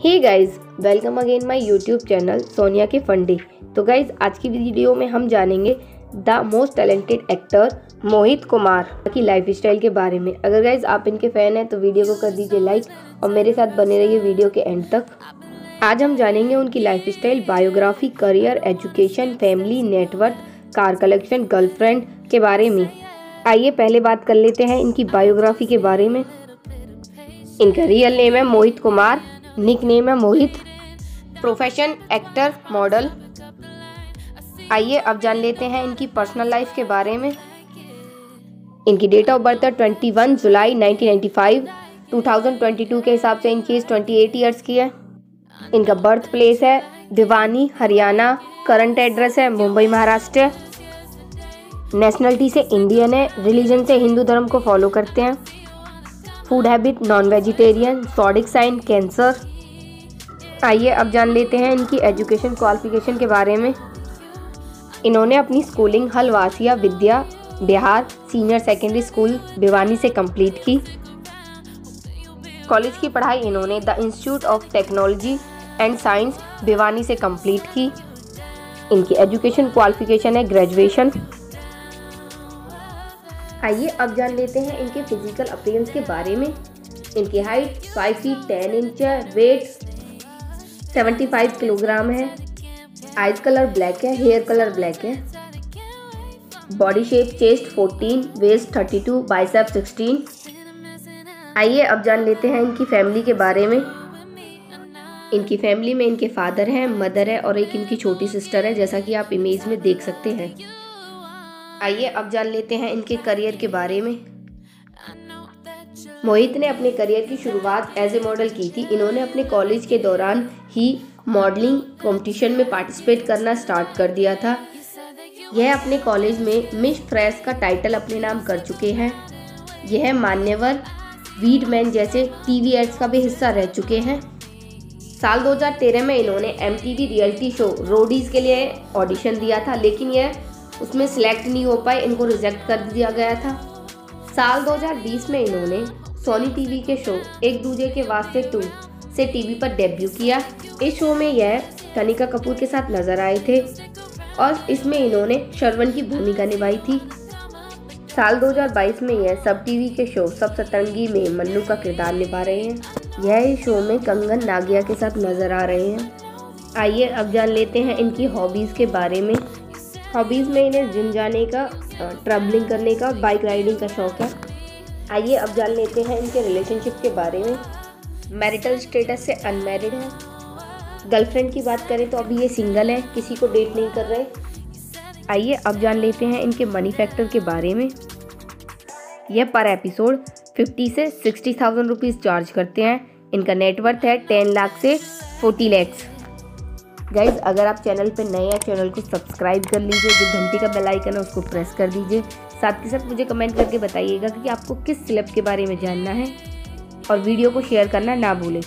Hey guys welcome again my YouTube channel Sonia के फंडे तो गाइस आज की वीडियो में हम जानेंगे the most talented actor Mohit Kumar की लाइफ स्टाइल के बारे में। अगर गाइज़ आप इनके फ़ैन हैं तो वीडियो को कर दीजिए लाइक और मेरे साथ बने रहिए वीडियो के एंड तक। आज हम जानेंगे उनकी life style biography career education family network car collection girlfriend के बारे में। आइए पहले बात कर लेते हैं इनकी बायोग्राफी के बारे में। इनका रियल नेम है मोहित कुमार। निक नेम है मोहित। Profession, actor, model. आइए अब जान लेते हैं इनकी पर्सनल लाइफ के बारे में। इनकी डेट ऑफ़ बर्थ है twenty one July nineteen ninety five. Two thousand twenty two के हिसाब से इनकी एज ट्वेंटी एट ईयर्स की है। इनका बर्थ प्लेस है भिवानी, हरियाणा। करंट एड्रेस है मुंबई, महाराष्ट्र। नेशनलिटी से इंडियन है। रिलीजन से हिंदू धर्म को फॉलो करते हैं। Food habit non vegetarian zodiac sign cancer आइए अब जान लेते हैं इनकी एजुकेशन क्वालिफिकेशन के बारे में। इन्होंने अपनी schooling Halwasiya Vidya, Vihar senior secondary school Bhiwani से कंप्लीट की। कॉलेज की पढ़ाई इन्होंने the institute of technology and science Bhiwani से कंप्लीट की। इनकी एजुकेशन क्वालिफिकेशन है ग्रेजुएशन आइए अब जान लेते हैं इनके फ़िज़िकल अपीयरेंस के बारे में। इनकी height five feet ten inch है वेट सेवेंटी फाइव किलोग्राम है आइज़ कलर ब्लैक है हेयर कलर ब्लैक है। Body shape chest fourteen waist thirty two bicep sixteen आइए अब जान लेते हैं इनकी फैमिली के बारे में। इनकी फैमिली में इनके फादर हैं मदर है और एक इनकी छोटी सिस्टर है, जैसा कि आप इमेज में देख सकते हैं। आइए अब जान लेते हैं इनके करियर के बारे में। मोहित ने अपने करियर की शुरुआत एज ए मॉडल की थी। इन्होंने अपने कॉलेज के दौरान ही मॉडलिंग कंपटीशन में पार्टिसिपेट करना स्टार्ट कर दिया था। यह अपने कॉलेज में मिस फ्रेश का टाइटल अपने नाम कर चुके हैं। यह मान्यवर वीडमैन जैसे टीवी एड्स का भी हिस्सा रह चुके हैं। साल 2013 में इन्होंने एमटीवी रियलिटी शो रोडीज के लिए ऑडिशन दिया था, लेकिन यह उसमें सिलेक्ट नहीं हो पाए, इनको रिजेक्ट कर दिया गया था। साल 2020 में इन्होंने सोनी टीवी के शो एक दूजे के वास्ते टू से टीवी पर डेब्यू किया। इस शो में यह कनिका कपूर के साथ नज़र आए थे और इसमें इन्होंने शरवण की भूमिका निभाई थी। साल 2022 में यह सब टीवी के शो सब सतरंगी में मन्नू का किरदार निभा रहे हैं। यह इस शो में कंगन नागिया के साथ नज़र आ रहे हैं। आइए अब जान लेते हैं इनकी हॉबीज़ के बारे में। हॉबीज़ में इन्हें जिम जाने का ट्रैवलिंग करने का बाइक राइडिंग का शौक़ है। आइए अब जान लेते हैं इनके रिलेशनशिप के बारे में। मैरिटल स्टेटस से अनमेरिड है। गर्लफ्रेंड की बात करें तो अभी ये सिंगल है, किसी को डेट नहीं कर रहे। आइए अब जान लेते हैं इनके मनी फैक्टर के बारे में। यह पर एपिसोड 50 से सिक्सटी थाउज़ेंड रुपीज़ चार्ज करते हैं। इनका नेटवर्थ है 10 लाख से 40 लैक्स गाइज़ अगर आप चैनल पर नए हैं चैनल को सब्सक्राइब कर लीजिए, जो घंटी का बेल आइकन है, उसको प्रेस कर दीजिए। साथ ही साथ मुझे कमेंट करके बताइएगा कि आपको किस सिलेब के बारे में जानना है और वीडियो को शेयर करना ना भूलें।